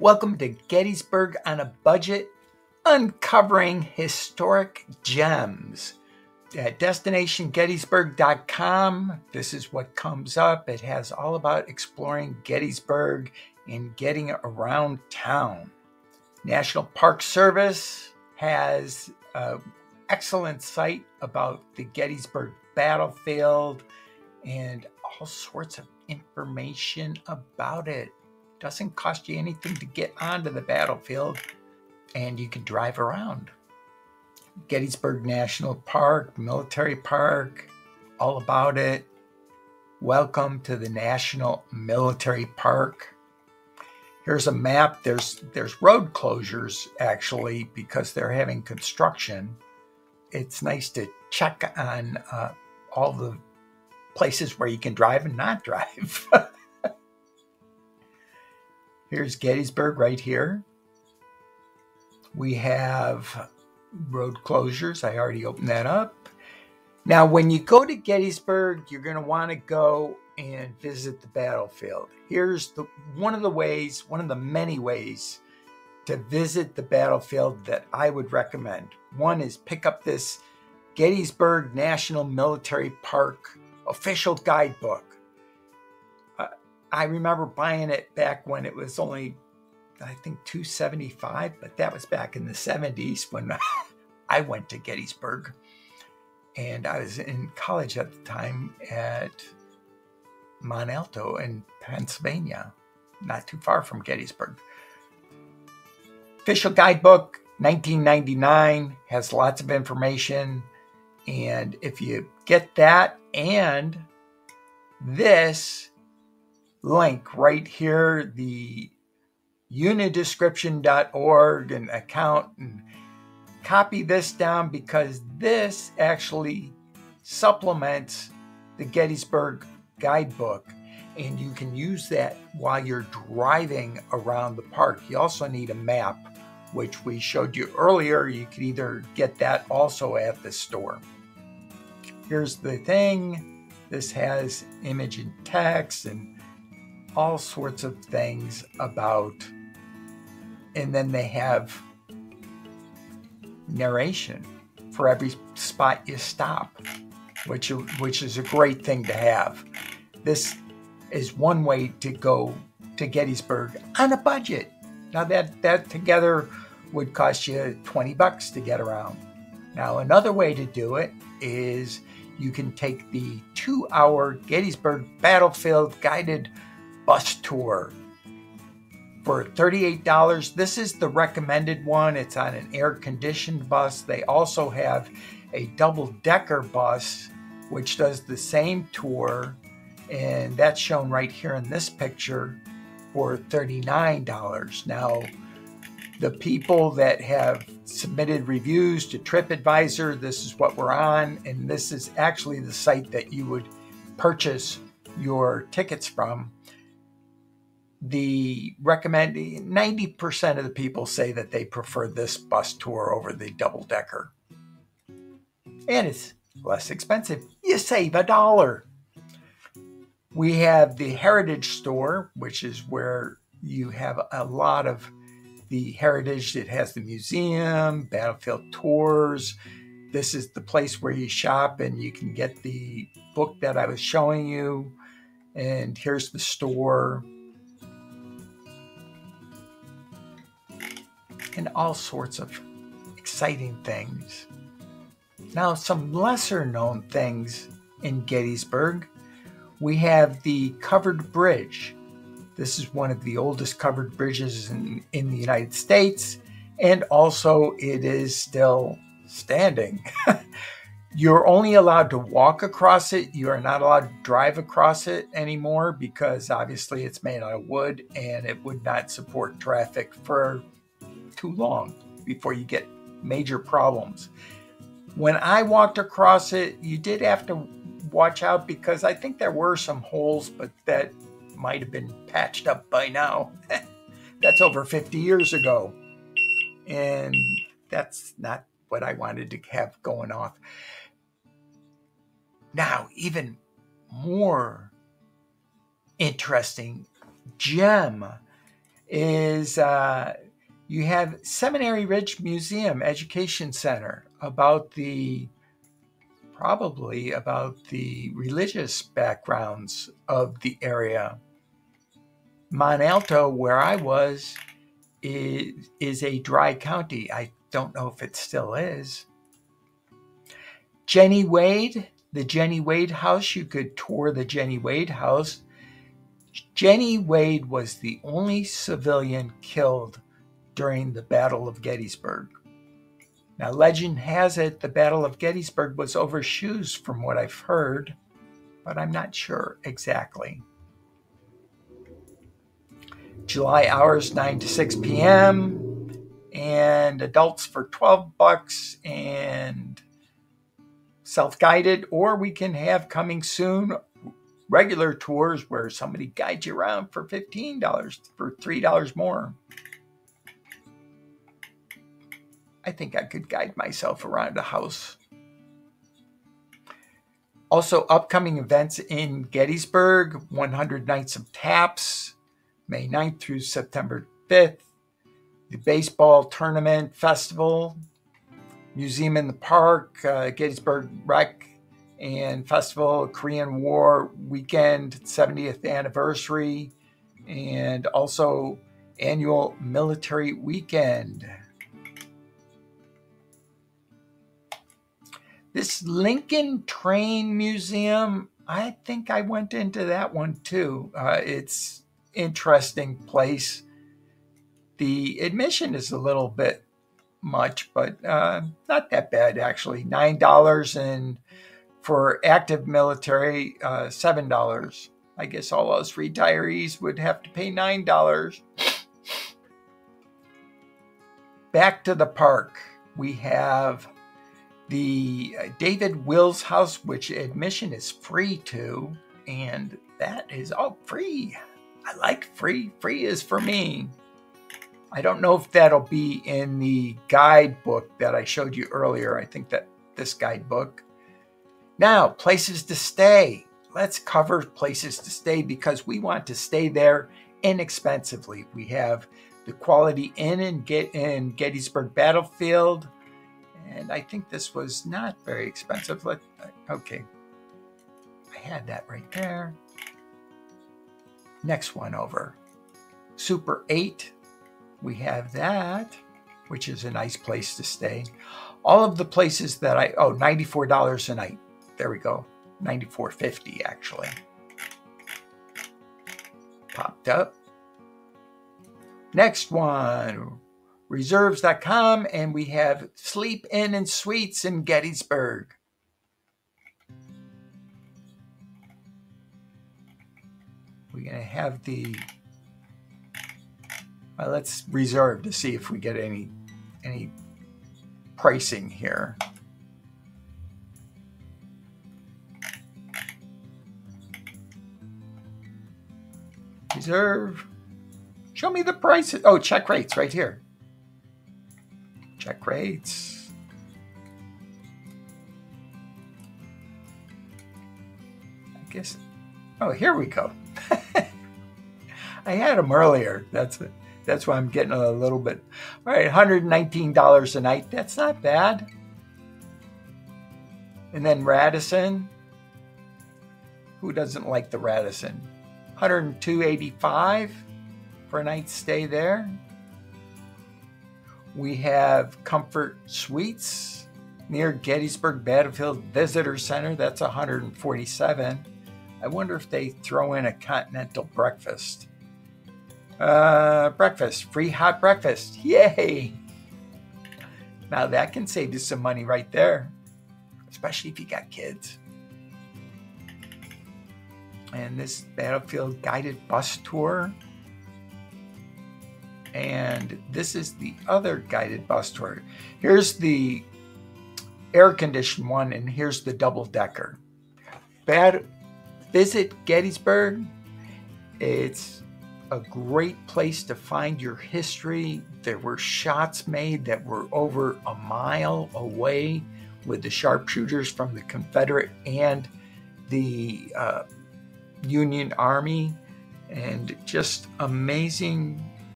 Welcome to Gettysburg on a Budget, uncovering historic gems. At destinationgettysburg.com, this is what comes up. It has all about exploring Gettysburg and getting around town. National Park Service has an excellent site about the Gettysburg battlefield and all sorts of information about it doesn't cost you anything to get onto the battlefield, and you can drive around. Gettysburg National Park, Military Park, all about it. Welcome to the National Military Park. Here's a map. There's there's road closures actually because they're having construction. It's nice to check on uh, all the places where you can drive and not drive. Here's Gettysburg right here. We have road closures. I already opened that up. Now, when you go to Gettysburg, you're going to want to go and visit the battlefield. Here's the one of the ways, one of the many ways to visit the battlefield that I would recommend. One is pick up this Gettysburg National Military Park official guidebook. I remember buying it back when it was only, I think, 275, but that was back in the 70s when I went to Gettysburg. And I was in college at the time at Mont Alto in Pennsylvania, not too far from Gettysburg. Official guidebook, 1999, has lots of information. And if you get that and this, link right here, the unidescription.org and account and copy this down because this actually supplements the Gettysburg guidebook and you can use that while you're driving around the park. You also need a map, which we showed you earlier. You can either get that also at the store. Here's the thing. This has image and text and all sorts of things about, and then they have narration for every spot you stop, which which is a great thing to have. This is one way to go to Gettysburg on a budget. Now that that together would cost you 20 bucks to get around. Now another way to do it is you can take the 2-hour Gettysburg Battlefield guided bus tour for $38. This is the recommended one. It's on an air conditioned bus. They also have a double decker bus, which does the same tour. And that's shown right here in this picture for $39. Now, the people that have submitted reviews to TripAdvisor, this is what we're on. And this is actually the site that you would purchase your tickets from the recommending 90% of the people say that they prefer this bus tour over the double decker. And it's less expensive. You save a dollar. We have the Heritage Store, which is where you have a lot of the heritage. It has the museum, battlefield tours. This is the place where you shop and you can get the book that I was showing you. And here's the store and all sorts of exciting things. Now, some lesser known things in Gettysburg. We have the covered bridge. This is one of the oldest covered bridges in, in the United States, and also it is still standing. You're only allowed to walk across it. You are not allowed to drive across it anymore because obviously it's made out of wood and it would not support traffic for too long before you get major problems. When I walked across it, you did have to watch out because I think there were some holes, but that might have been patched up by now. that's over 50 years ago. And that's not what I wanted to have going off. Now, even more interesting gem is uh, you have Seminary Ridge Museum Education Center about the probably about the religious backgrounds of the area. Mont Alto, where I was, is, is a dry county. I don't know if it still is. Jenny Wade, the Jenny Wade House, you could tour the Jenny Wade House. Jenny Wade was the only civilian killed during the Battle of Gettysburg. Now, legend has it the Battle of Gettysburg was over shoes, from what I've heard, but I'm not sure exactly. July hours 9 to 6 p.m. and adults for 12 bucks and self-guided or we can have coming soon regular tours where somebody guides you around for $15 for $3 more. I think I could guide myself around a house. Also, upcoming events in Gettysburg 100 Nights of Taps, May 9th through September 5th, the Baseball Tournament Festival, Museum in the Park, uh, Gettysburg Rec and Festival, Korean War Weekend 70th Anniversary, and also Annual Military Weekend. This Lincoln Train Museum, I think I went into that one too. Uh, it's interesting place. The admission is a little bit much, but uh, not that bad actually. Nine dollars and for active military, uh, seven dollars. I guess all those retirees would have to pay nine dollars. Back to the park, we have the uh, David Wills House, which admission is free to, and that is all free. I like free. Free is for me. I don't know if that'll be in the guidebook that I showed you earlier. I think that this guidebook. Now, places to stay. Let's cover places to stay because we want to stay there inexpensively. We have the Quality Inn in, Get- in Gettysburg Battlefield and I think this was not very expensive. Let uh, okay, I had that right there. Next one over, Super 8. We have that, which is a nice place to stay. All of the places that I oh $94 a night. There we go. 94.50 actually. Popped up. Next one, reserves.com, and we have Sleep Inn and Suites in Gettysburg. We're going to have the. Well, let's reserve to see if we get any any pricing here. Reserve. Show me the prices. Oh, check rates right here. Check rates. I guess. Oh, here we go. I had them earlier. That's that's why I'm getting a little bit. All right, $119 a night. That's not bad. And then Radisson. Who doesn't like the Radisson? 102.85 for a night's stay there. We have Comfort Suites near Gettysburg Battlefield Visitor Center. That's 147. I wonder if they throw in a continental breakfast. Uh, breakfast, free hot breakfast. Yay! Now that can save you some money right there, especially if you got kids. And this Battlefield guided bus tour and this is the other guided bus tour. Here's the air conditioned one, and here's the double decker. Bad visit Gettysburg. It's a great place to find your history. There were shots made that were over a mile away with the sharpshooters from the Confederate and the uh, Union Army, and just amazing